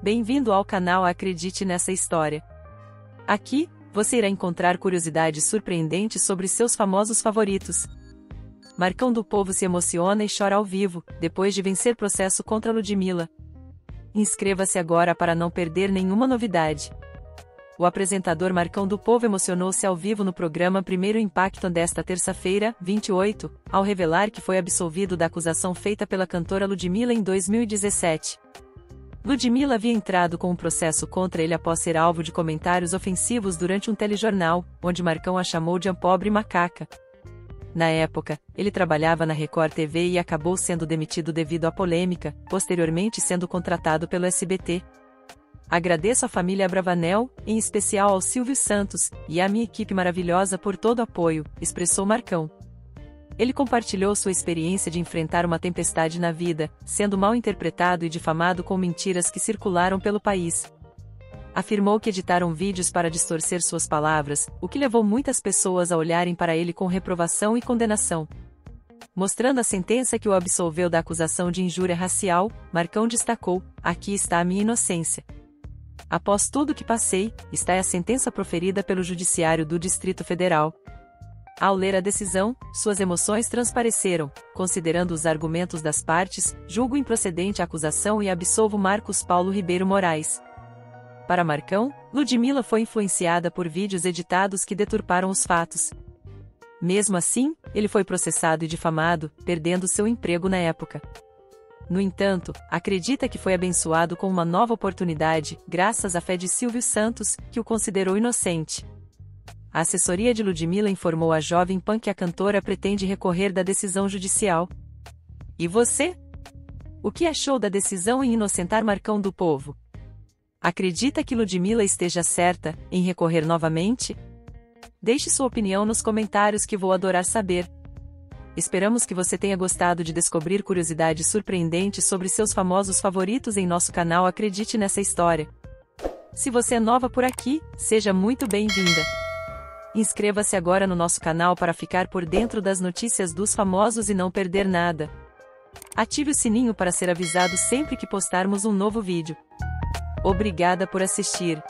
Bem-vindo ao canal Acredite nessa história. Aqui, você irá encontrar curiosidades surpreendentes sobre seus famosos favoritos. Marcão do Povo se emociona e chora ao vivo, depois de vencer processo contra Ludmilla. Inscreva-se agora para não perder nenhuma novidade. O apresentador Marcão do Povo emocionou-se ao vivo no programa Primeiro Impacto desta terça-feira, 28, ao revelar que foi absolvido da acusação feita pela cantora Ludmilla em 2017. Ludmilla havia entrado com um processo contra ele após ser alvo de comentários ofensivos durante um telejornal, onde Marcão a chamou de pobre macaca. Na época, ele trabalhava na Record TV e acabou sendo demitido devido à polêmica, posteriormente sendo contratado pelo SBT. Agradeço à família Bravanel, em especial ao Silvio Santos, e à minha equipe maravilhosa por todo o apoio, expressou Marcão. Ele compartilhou sua experiência de enfrentar uma tempestade na vida, sendo mal interpretado e difamado com mentiras que circularam pelo país. Afirmou que editaram vídeos para distorcer suas palavras, o que levou muitas pessoas a olharem para ele com reprovação e condenação. Mostrando a sentença que o absolveu da acusação de injúria racial, Marcão destacou: Aqui está a minha inocência. Após tudo que passei, está a sentença proferida pelo Judiciário do Distrito Federal, ao ler a decisão, suas emoções transpareceram. Considerando os argumentos das partes, julgo improcedente a acusação e absolvo Marcos Paulo Ribeiro Moraes. Para Marcão, Ludmilla foi influenciada por vídeos editados que deturparam os fatos. Mesmo assim, ele foi processado e difamado, perdendo seu emprego na época. No entanto, acredita que foi abençoado com uma nova oportunidade, graças à fé de Silvio Santos, que o considerou inocente. A assessoria de Ludmilla informou a jovem Pan que a cantora pretende recorrer da decisão judicial. E você? O que achou da decisão em inocentar Marcão do Povo? Acredita que Ludmilla esteja certa em recorrer novamente? Deixe sua opinião nos comentários que vou adorar saber. Esperamos que você tenha gostado de descobrir curiosidades surpreendentes sobre seus famosos favoritos em nosso canal Acredite nessa história. Se você é nova por aqui, seja muito bem-vinda. Inscreva-se agora no nosso canal para ficar por dentro das notícias dos famosos e não perder nada. Ative o sininho para ser avisado sempre que postarmos um novo vídeo. Obrigada por assistir.